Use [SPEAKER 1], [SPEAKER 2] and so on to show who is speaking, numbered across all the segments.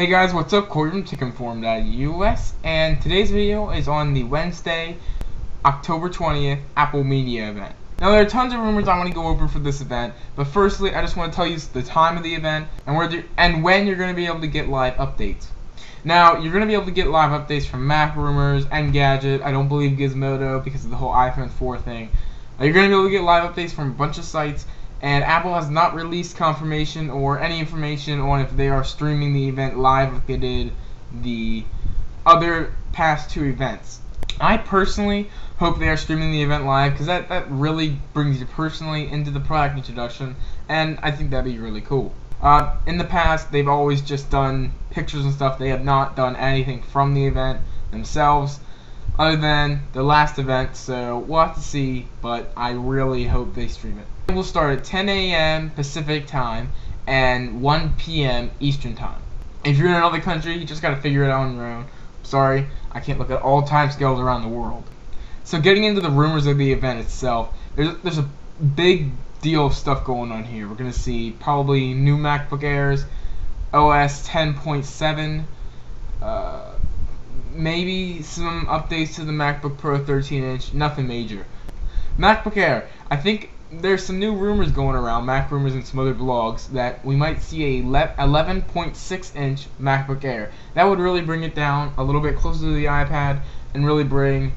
[SPEAKER 1] Hey guys, what's up? Corey from TechInform.us, and today's video is on the Wednesday, October 20th Apple Media event. Now there are tons of rumors I want to go over for this event, but firstly I just want to tell you the time of the event and where and when you're going to be able to get live updates. Now you're going to be able to get live updates from Mac Rumors, Engadget, I don't believe Gizmodo because of the whole iPhone 4 thing. Now, you're going to be able to get live updates from a bunch of sites and Apple has not released confirmation or any information on if they are streaming the event live like they did the other past two events. I personally hope they are streaming the event live because that, that really brings you personally into the product introduction and I think that'd be really cool. Uh, in the past, they've always just done pictures and stuff. They have not done anything from the event themselves other than the last event, so we'll have to see, but I really hope they stream it. It will start at 10 a.m. Pacific time and 1 p.m. Eastern time. If you're in another country, you just got to figure it out on your own. Sorry, I can't look at all time scales around the world. So getting into the rumors of the event itself, there's, there's a big deal of stuff going on here. We're to see probably new MacBook Airs, OS 10.7, uh, maybe some updates to the MacBook Pro 13 inch, nothing major. MacBook Air, I think there's some new rumors going around, Mac rumors and some other blogs, that we might see a 11.6 inch MacBook Air. That would really bring it down a little bit closer to the iPad and really bring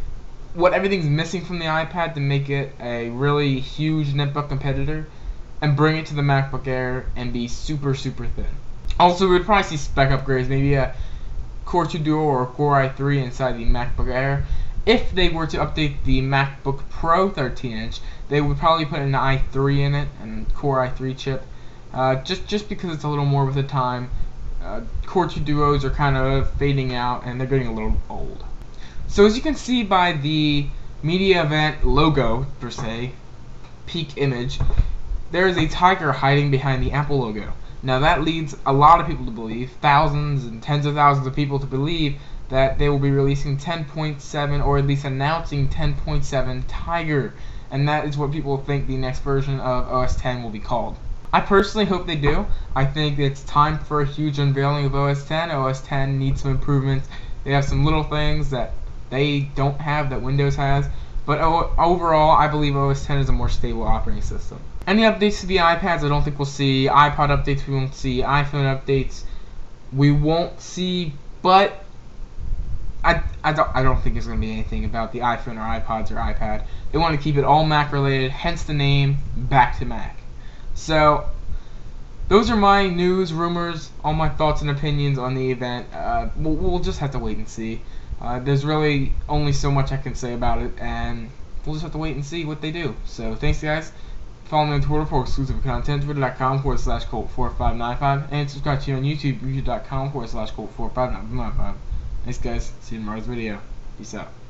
[SPEAKER 1] what everything's missing from the iPad to make it a really huge netbook competitor and bring it to the MacBook Air and be super, super thin. Also, we would probably see spec upgrades, maybe a Core 2 Duo or Core i3 inside the MacBook Air. If they were to update the MacBook Pro 13 inch, they would probably put an i3 in it and Core i3 chip, uh, just just because it's a little more with the time. Uh, Core 2 Duos are kind of fading out and they're getting a little old. So as you can see by the media event logo per se, peak image, there is a tiger hiding behind the Apple logo. Now that leads a lot of people to believe, thousands and tens of thousands of people to believe that they will be releasing 10.7 or at least announcing 10.7 Tiger and that is what people think the next version of OS 10 will be called. I personally hope they do. I think it's time for a huge unveiling of OS 10. OS 10 needs some improvements. They have some little things that they don't have that Windows has. But overall, I believe OS 10 is a more stable operating system. Any updates to the iPads, I don't think we'll see. iPod updates, we won't see. iPhone updates, we won't see. But I, I don't I don't think there's gonna be anything about the iPhone or iPods or iPad. They want to keep it all Mac related, hence the name Back to Mac. So those are my news, rumors, all my thoughts and opinions on the event. Uh, we'll, we'll, just have to wait and see. Uh, there's really only so much I can say about it, and we'll just have to wait and see what they do. So thanks, guys. Follow me on Twitter for exclusive content, twitter.com forward slash colt4595, and subscribe to me on YouTube, youtube.com forward slash colt4595. Thanks, guys. See you in tomorrow's video. Peace out.